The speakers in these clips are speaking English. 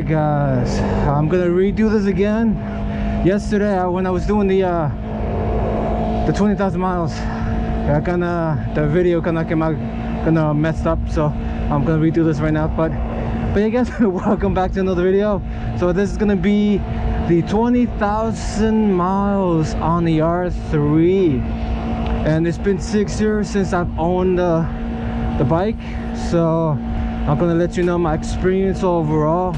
right guys. I'm gonna redo this again. Yesterday uh, when i was doing the uh the 20,000 miles I kinda the video kinda came out kinda messed up so i'm gonna redo this right now but but yeah guys welcome back to another video. So this is gonna be the 20,000 miles on the r3 and it's been six years since i've owned the the bike so i'm gonna let you know my experience overall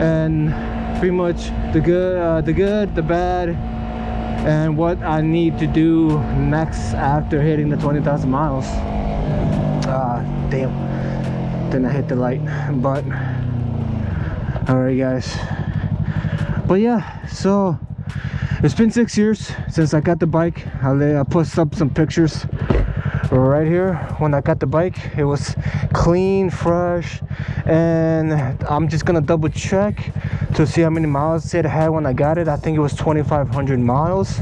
and pretty much the good uh, the good the bad and what i need to do next after hitting the 20,000 miles. Uh damn. Then i hit the light but all right guys. But yeah so it's been six years since i got the bike. I, I post up some pictures right here. When i got the bike it was clean fresh and i'm just gonna double check to see how many miles it had when i got it. I think it was 2500 miles.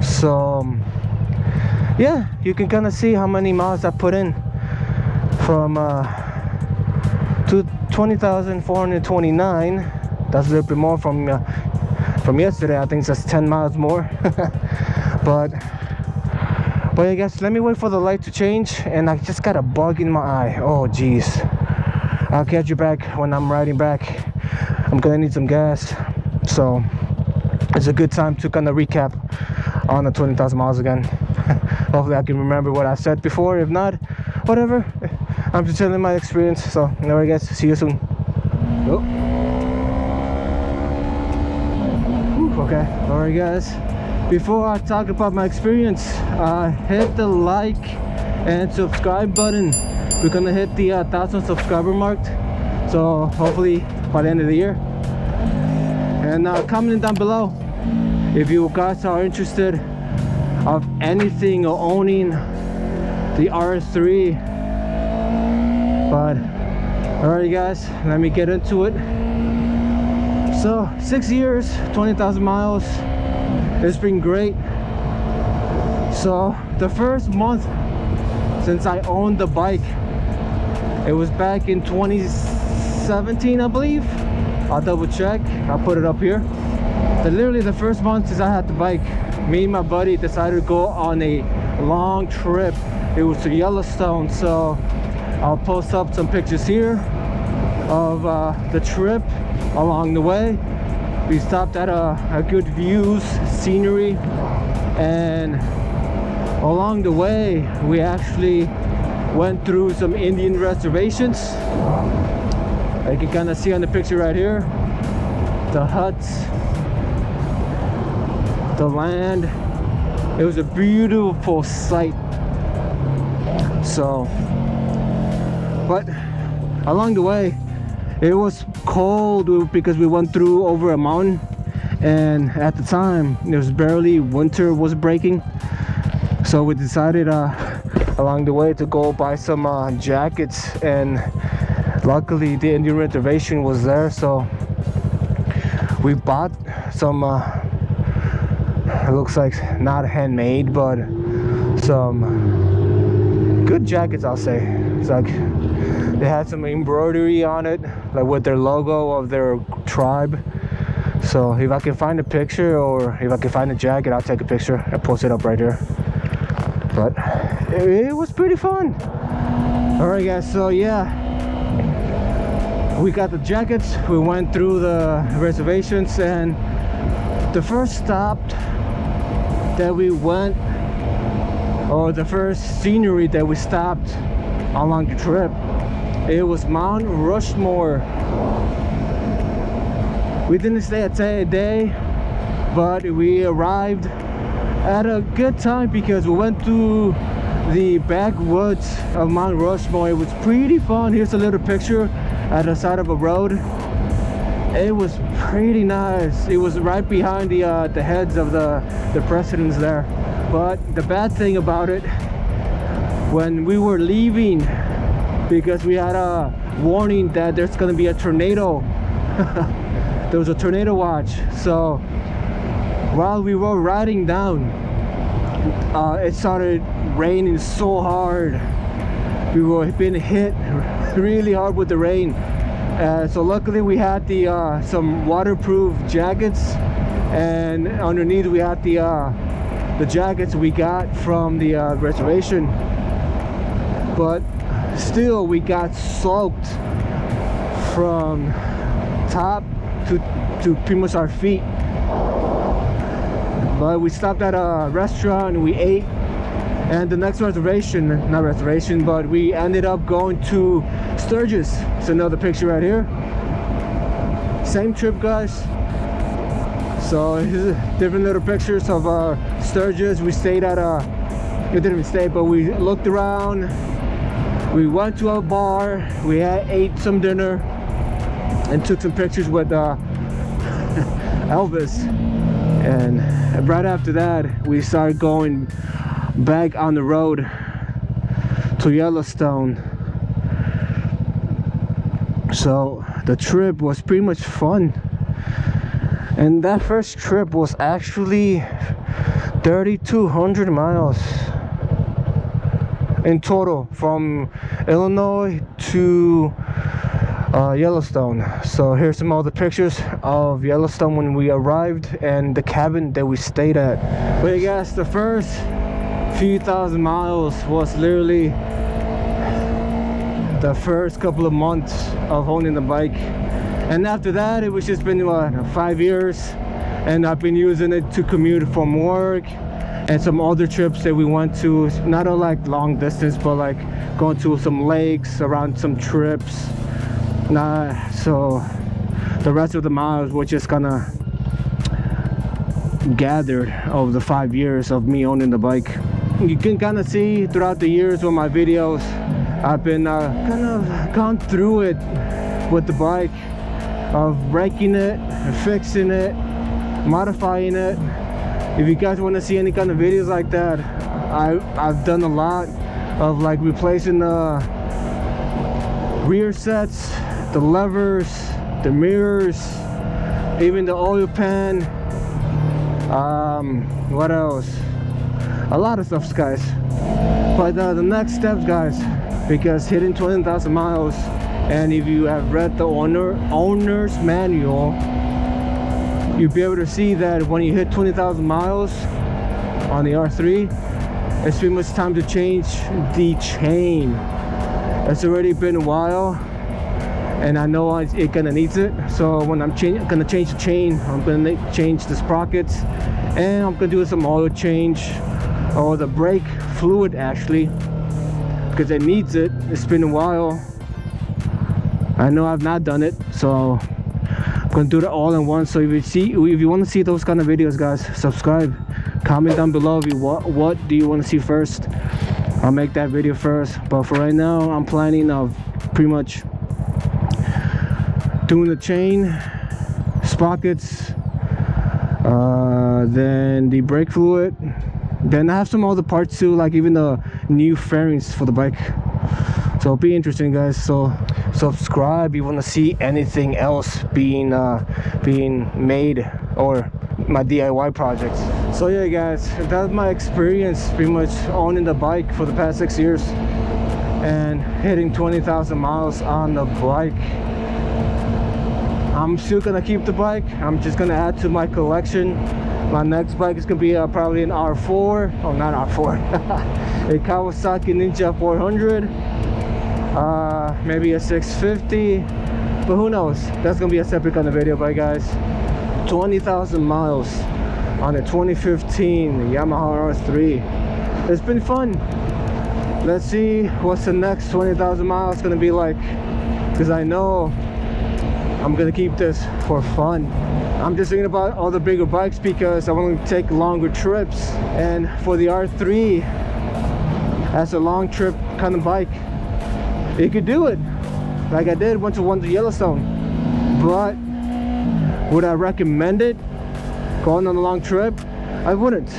So um, yeah you can kind of see how many miles i put in from uh to 20,429 that's a little bit more from uh, from yesterday. I think just 10 miles more. But but yeah guys let me wait for the light to change and I just got a bug in my eye. Oh jeez. I'll catch you back when I'm riding back. I'm gonna need some gas. So it's a good time to kind of recap on the 20,000 miles again. Hopefully I can remember what I said before. If not whatever. I'm just telling my experience. So anyway guys see you soon. Oh. Okay. All right guys before I talk about my experience uh, hit the like and subscribe button. We're gonna hit the uh, thousand subscriber mark. So hopefully by the end of the year. And uh, comment down below if you guys are interested of anything or owning the R3 but alright guys let me get into it. So six years 20,000 miles it's been great. So the first month since i owned the bike it was back in 2017 i believe. I'll double check. I'll put it up here. But literally the first month since i had the bike me and my buddy decided to go on a long trip. It was to yellowstone so i'll post up some pictures here of uh, the trip along the way we stopped at a, a, good views scenery and along the way we actually went through some indian reservations. Like you can kind of see on the picture right here the huts the land. It was a beautiful sight. So but along the way it was cold because we went through over a mountain and at the time it was barely winter was breaking. So we decided uh, along the way to go buy some uh, jackets and luckily the Indian reservation was there so we bought some uh, it looks like not handmade but some good jackets I'll say. It's like they had some embroidery on it like with their logo of their tribe. So if i can find a picture or if i can find a jacket i'll take a picture and post it up right here. But it, it was pretty fun. All right guys so yeah. We got the jackets we went through the reservations and the first stop that we went or the first scenery that we stopped along the trip it was Mount Rushmore. We didn't stay a day but we arrived at a good time because we went to the backwoods of Mount Rushmore. It was pretty fun. Here's a little picture at the side of a road. It was pretty nice. It was right behind the uh, the heads of the the presidents there. But the bad thing about it when we were leaving because we had a warning that there's gonna be a tornado. There was a tornado watch. So while we were riding down uh, it started raining so hard. We were being hit really hard with the rain. Uh, so luckily we had the uh, some waterproof jackets and underneath we had the uh, the jackets we got from the uh, reservation. But still we got soaked from top to to pretty much our feet but we stopped at a restaurant and we ate and the next reservation not reservation but we ended up going to Sturgis it's another picture right here same trip guys so different little pictures of uh, Sturgis. We stayed at a, we didn't stay, but we looked around. We went to a bar. We had, ate some dinner and took some pictures with uh, Elvis. And right after that, we started going back on the road to Yellowstone. So the trip was pretty much fun and that first trip was actually 3200 miles in total from Illinois to uh, Yellowstone. So here's some other pictures of Yellowstone when we arrived and the cabin that we stayed at. But yeah guys the first few thousand miles was literally the first couple of months of owning the bike. And after that it was just been what five years? And I've been using it to commute from work and some other trips that we went to not a like long distance but like going to some lakes around some trips. Nah so the rest of the miles were just gonna gathered over the five years of me owning the bike. You can kind of see throughout the years with my videos I've been uh, kind of gone through it with the bike of breaking it fixing it modifying it if you guys want to see any kind of videos like that I, I've done a lot of like replacing the rear sets the levers the mirrors even the oil pan. Um what else? A lot of stuff guys. But uh, the next steps guys because hitting 20,000 miles and if you have read the owner owner's manual you'll be able to see that when you hit 20,000 miles on the R3 it's pretty much time to change the chain. It's already been a while and I know it gonna needs it. So when I'm gonna change the chain I'm gonna change the sprockets and I'm gonna do some oil change or the brake fluid actually because it needs it. It's been a while. I know I've not done it so gonna do it all in one. So if you see if you want to see those kind of videos guys subscribe. Comment down below if you what what do you want to see first. I'll make that video first. But for right now I'm planning of pretty much doing the chain sprockets uh, then the brake fluid. Then I have some other parts too like even the new fairings for the bike so be interesting guys. So subscribe you want to see anything else being uh, being made or my DIY projects. So yeah guys that's my experience pretty much owning the bike for the past six years and hitting 20,000 miles on the bike. I'm still gonna keep the bike. I'm just gonna add to my collection. My next bike is gonna be uh, probably an R4 oh not R4 a Kawasaki Ninja 400 uh, maybe a 650 but who knows? That's gonna be a separate kind of video but guys. 20,000 miles on a 2015 Yamaha R3 it's been fun. Let's see what's the next 20,000 miles gonna be like because I know I'm gonna keep this for fun. I'm just thinking about all the bigger bikes because I want to take longer trips. And for the R3 that's a long trip kind of bike you could do it. Like I did went to one to Yellowstone. But would I recommend it going on a long trip? I wouldn't.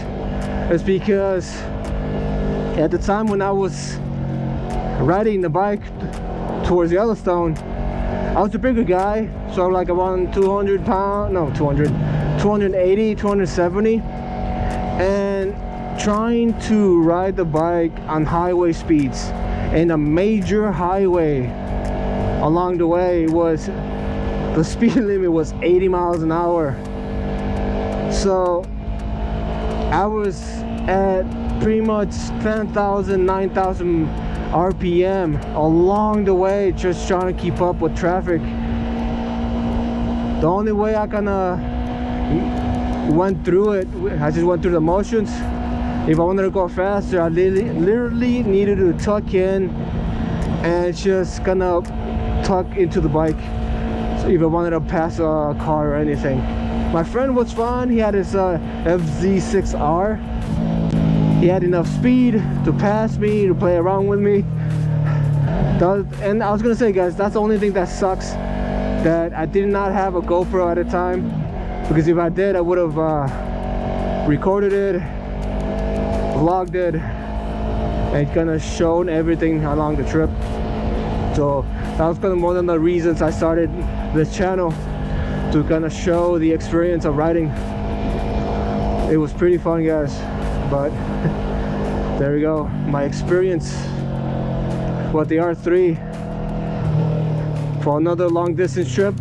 It's because at the time when I was riding the bike towards Yellowstone I was a bigger guy. So like around 200 pound no 200 280 270 and trying to ride the bike on highway speeds in a major highway along the way was the speed limit was 80 miles an hour. So I was at pretty much 10,000 9,000 RPM along the way just trying to keep up with traffic. The only way I kind of went through it I just went through the motions if I wanted to go faster I literally, literally needed to tuck in and just kind of tuck into the bike. So if I wanted to pass a car or anything. My friend was fun. He had his uh, FZ6R he had enough speed to pass me to play around with me. And I was gonna say guys that's the only thing that sucks that I did not have a GoPro at the time. Because if I did I would have uh, recorded it vlogged it and kind of shown everything along the trip. So that was kind of one of the reasons I started this channel to kind of show the experience of riding. It was pretty fun guys but there we go. My experience with the R3 for another long distance trip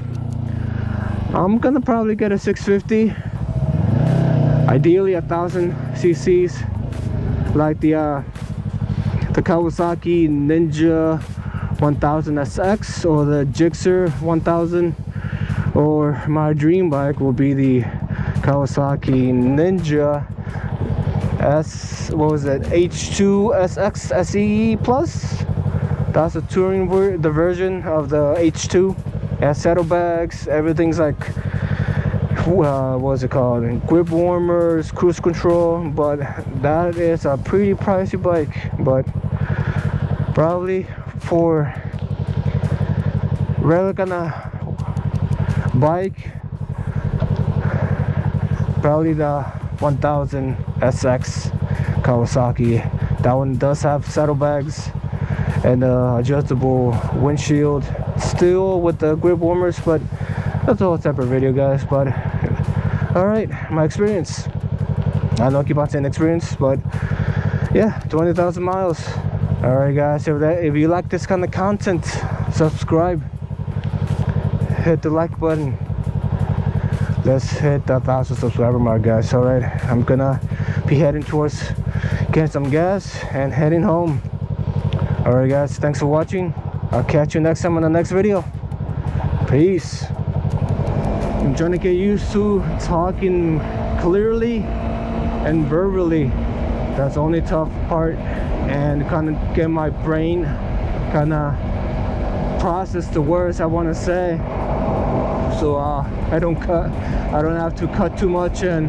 I'm gonna probably get a 650 ideally a thousand cc's like the uh, the Kawasaki Ninja 1000 SX or the Gixxer 1000 or my dream bike will be the Kawasaki Ninja S what was it H2 SX SE plus? That's a touring ver the version of the H2 it has saddlebags everything's like uh, what's it called? Grip warmers cruise control but that is a pretty pricey bike but probably for kind of bike probably the 1000 SX Kawasaki. That one does have saddlebags and uh, adjustable windshield. Still with the grip warmers but that's a whole separate video guys but all right my experience. I don't keep on saying experience but yeah 20,000 miles. All right guys if that if you like this kind of content subscribe. Hit the like button. Let's hit the thousand subscriber mark guys. All right i'm gonna be heading towards getting some gas and heading home. All right guys thanks for watching. I'll catch you next time on the next video. Peace Trying to get used to talking clearly and verbally. That's the only tough part and kind of get my brain kind of process the words I want to say. So uh, I don't cut I don't have to cut too much and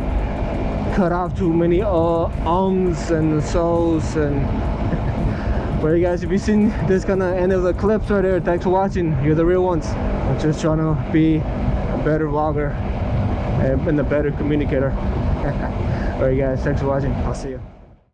cut off too many uh, ums and so's and but you guys if you've seen this kind of end of the clips right there thanks for watching. You're the real ones. I'm just trying to be better vlogger and a better communicator. All right guys thanks for watching. I'll see you